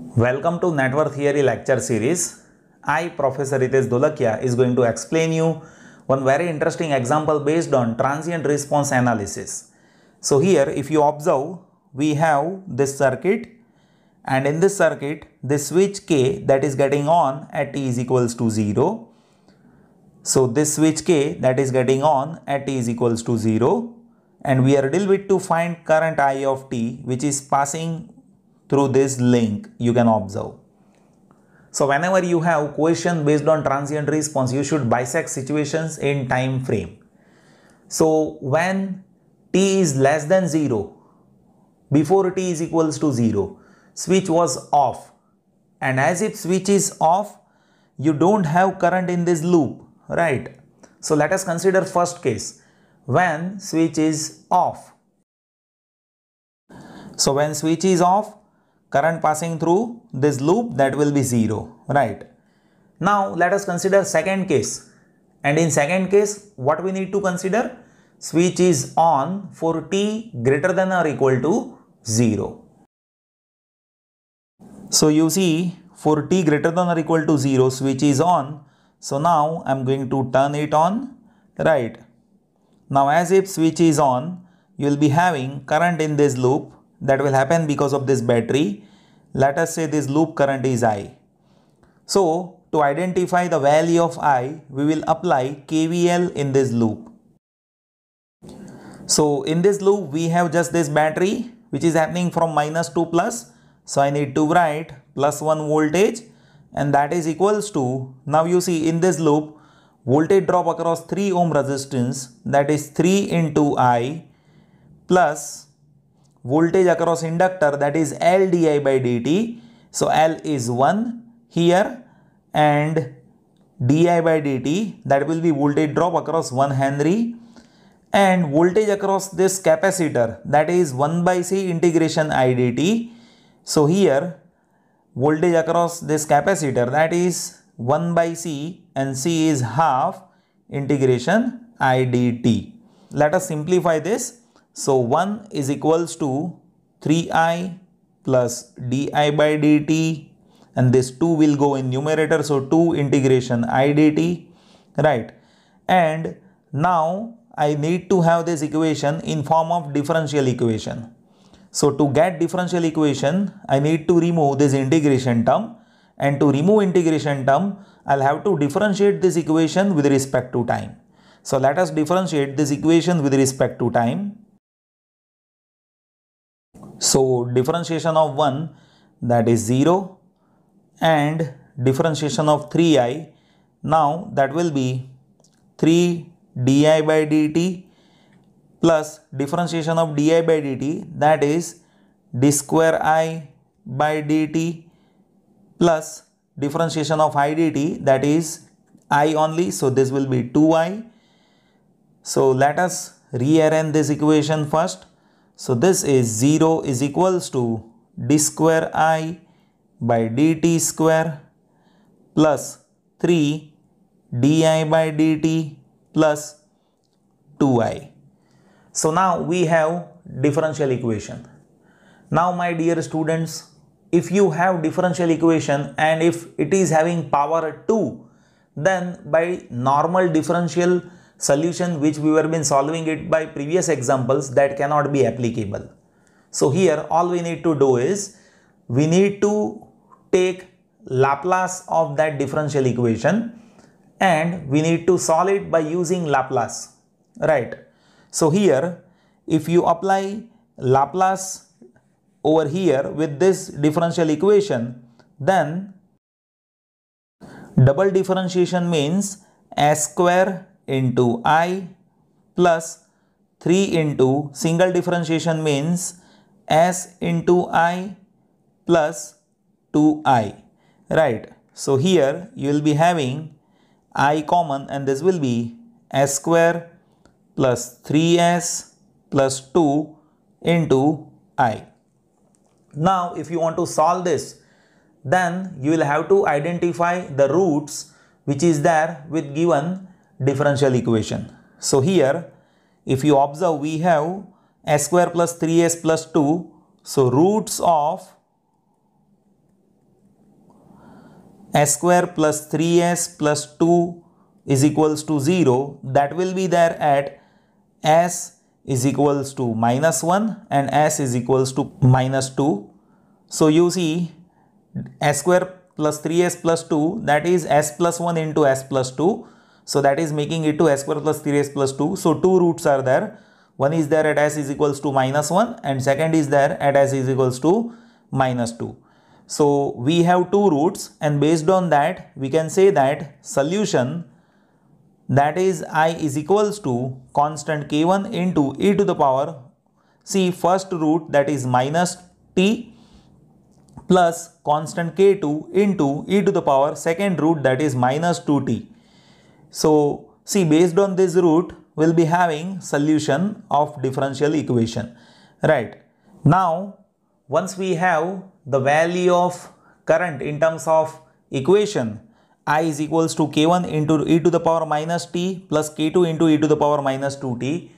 Welcome to Network Theory lecture series. I, Professor Hitesh Dholakiya, is going to explain you one very interesting example based on transient response analysis. So here, if you observe, we have this circuit and in this circuit, this switch K that is getting on at t is equals to 0. So this switch K that is getting on at t is equals to 0 and we are deal with to find current I of t which is passing through this link you can observe. So whenever you have question based on transient response, you should bisect situations in time frame. So when t is less than 0, before t is equals to 0, switch was off. And as if switch is off, you don't have current in this loop, right? So let us consider first case, when switch is off. So when switch is off, current passing through this loop that will be 0 right? Now let us consider second case. And in second case what we need to consider? Switch is on for t greater than or equal to 0 so you see for t greater than or equal to 0 switch is on. So now I'm going to turn it on right? Now as if switch is on you will be having current in this loop that will happen because of this battery. Let us say this loop current is I. So to identify the value of I, we will apply KVL in this loop. So in this loop, we have just this battery which is happening from minus to plus. So I need to write plus 1 voltage and that is equals to, now you see in this loop, voltage drop across 3 ohm resistance that is 3 into I plus voltage across inductor that is L di by dt. So L is 1 here and di by dt that will be voltage drop across 1 Henry and voltage across this capacitor that is 1 by C integration I dt. So here voltage across this capacitor that is 1 by C and C is half integration I dt. Let us simplify this so 1 is equals to 3i plus di by dt and this 2 will go in numerator so 2 integration i dt right and now I need to have this equation in form of differential equation. So to get differential equation I need to remove this integration term and to remove integration term I'll have to differentiate this equation with respect to time. So let us differentiate this equation with respect to time so differentiation of 1 that is 0 and differentiation of 3i now that will be 3 di by dt plus differentiation of di by dt that is d square i by dt plus differentiation of i dt that is i only. So this will be 2i so let us rearrange this equation first so this is 0 is equals to d square i by dt square plus 3 di by dt plus 2i. So now we have differential equation. Now my dear students, if you have differential equation and if it is having power 2, then by normal differential solution which we were been solving it by previous examples that cannot be applicable. So here all we need to do is we need to take Laplace of that differential equation and we need to solve it by using Laplace, right? So here if you apply Laplace over here with this differential equation then double differentiation means s square into i plus 3 into single differentiation means s into i plus 2i right. So here you will be having i common and this will be s square plus 3s plus 2 into i. Now if you want to solve this then you will have to identify the roots which is there with given differential equation. So here if you observe we have s square plus 3s plus 2 so roots of s square plus 3s plus 2 is equals to 0 that will be there at s is equals to minus 1 and s is equals to minus 2. So you see s square plus 3s plus 2 that is s plus 1 into s plus 2. So that is making it to s square plus 3s plus 2. So two roots are there. One is there at s is equals to minus 1 and second is there at s is equals to minus 2. So we have two roots and based on that we can say that solution that is i is equals to constant k1 into e to the power see first root that is minus t plus constant k2 into e to the power second root that is minus 2t. So see based on this root we'll be having solution of differential equation right. Now once we have the value of current in terms of equation i is equals to k1 into e to the power minus t plus k2 into e to the power minus 2t,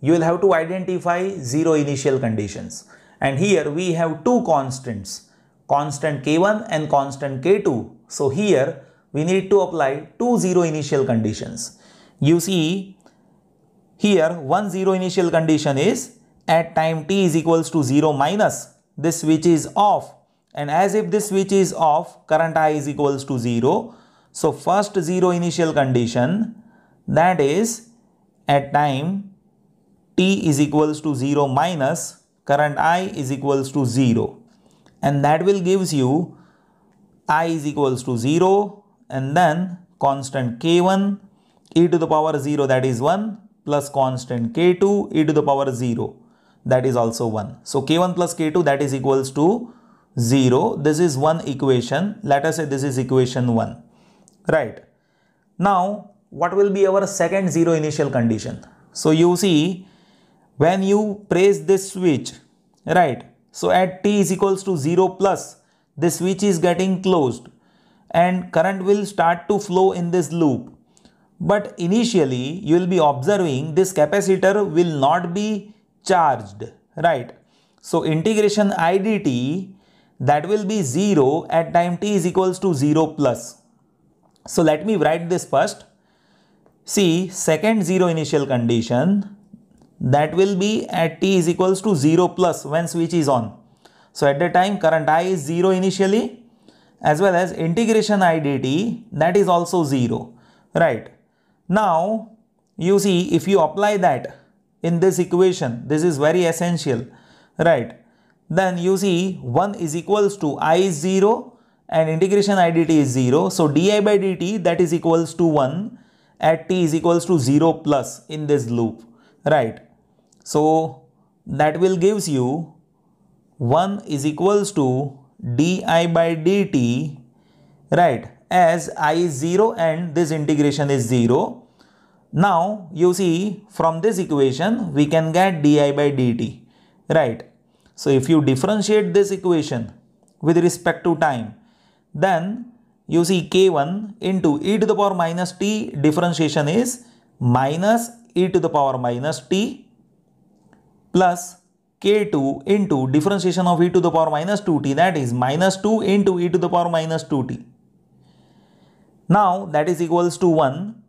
you will have to identify zero initial conditions. And here we have two constants, constant k1 and constant k2. So here we need to apply two zero initial conditions. You see here one zero initial condition is at time t is equals to 0 minus this switch is off. And as if this switch is off current i is equals to 0 so first zero initial condition that is at time t is equals to 0 minus current i is equals to 0 and that will gives you i is equals to 0 and then constant k1 e to the power 0 that is 1 plus constant k2 e to the power 0 that is also 1. So k1 plus k2 that is equals to 0. This is one equation. Let us say this is equation 1 right now what will be our second zero initial condition so you see when you press this switch right so at t is equals to 0 plus this switch is getting closed and current will start to flow in this loop but initially you will be observing this capacitor will not be charged right so integration idt that will be 0 at time t is equals to 0 plus so let me write this first. See second zero initial condition that will be at t is equals to 0 plus when switch is on. So at the time current I is 0 initially as well as integration IDT that is also 0 right. Now you see if you apply that in this equation this is very essential right then you see 1 is equals to I is 0 and integration idt is 0. So di by dt that is equals to 1 at t is equals to 0 plus in this loop, right. So that will gives you 1 is equals to di by dt, right, as i is 0 and this integration is 0. Now you see from this equation we can get di by dt, right. So if you differentiate this equation with respect to time, then you see k1 into e to the power minus t differentiation is minus e to the power minus t plus k2 into differentiation of e to the power minus 2t that is minus 2 into e to the power minus 2t. Now that is equals to 1.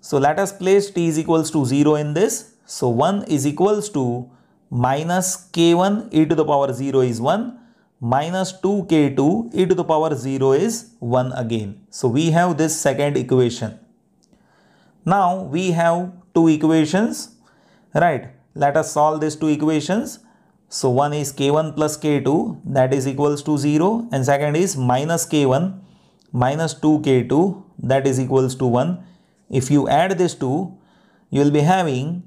So let us place t is equals to 0 in this. So 1 is equals to minus k1 e to the power 0 is 1 minus 2k2 e to the power 0 is 1 again. So we have this second equation. Now we have two equations, right? Let us solve these two equations. So one is k1 plus k2 that is equals to 0 and second is minus k1 minus 2k2 that is equals to 1. If you add these two, you will be having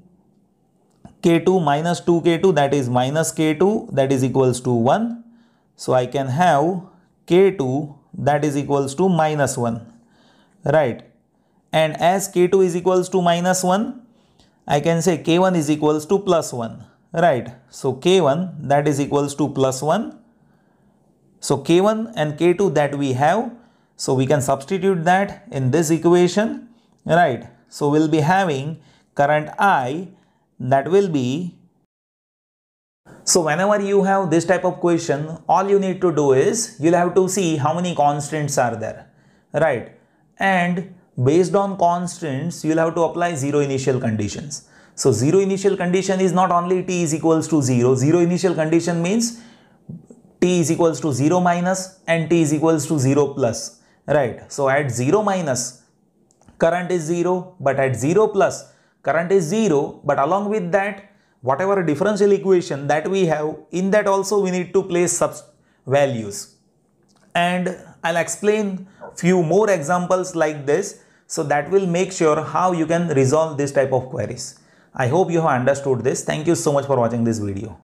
k2 minus 2k2 that is minus k2 that is equals to 1 so I can have K2 that is equals to minus 1, right? And as K2 is equals to minus 1, I can say K1 is equals to plus 1, right? So K1 that is equals to plus 1. So K1 and K2 that we have, so we can substitute that in this equation, right? So we'll be having current I that will be so whenever you have this type of question, all you need to do is you'll have to see how many constants are there. right? And based on constants, you'll have to apply zero initial conditions. So zero initial condition is not only t is equals to 0. Zero initial condition means t is equals to 0 minus and t is equals to 0 plus. Right. So at 0 minus current is 0 but at 0 plus current is 0 but along with that whatever differential equation that we have in that also we need to place sub values and I'll explain few more examples like this so that will make sure how you can resolve this type of queries. I hope you have understood this. Thank you so much for watching this video.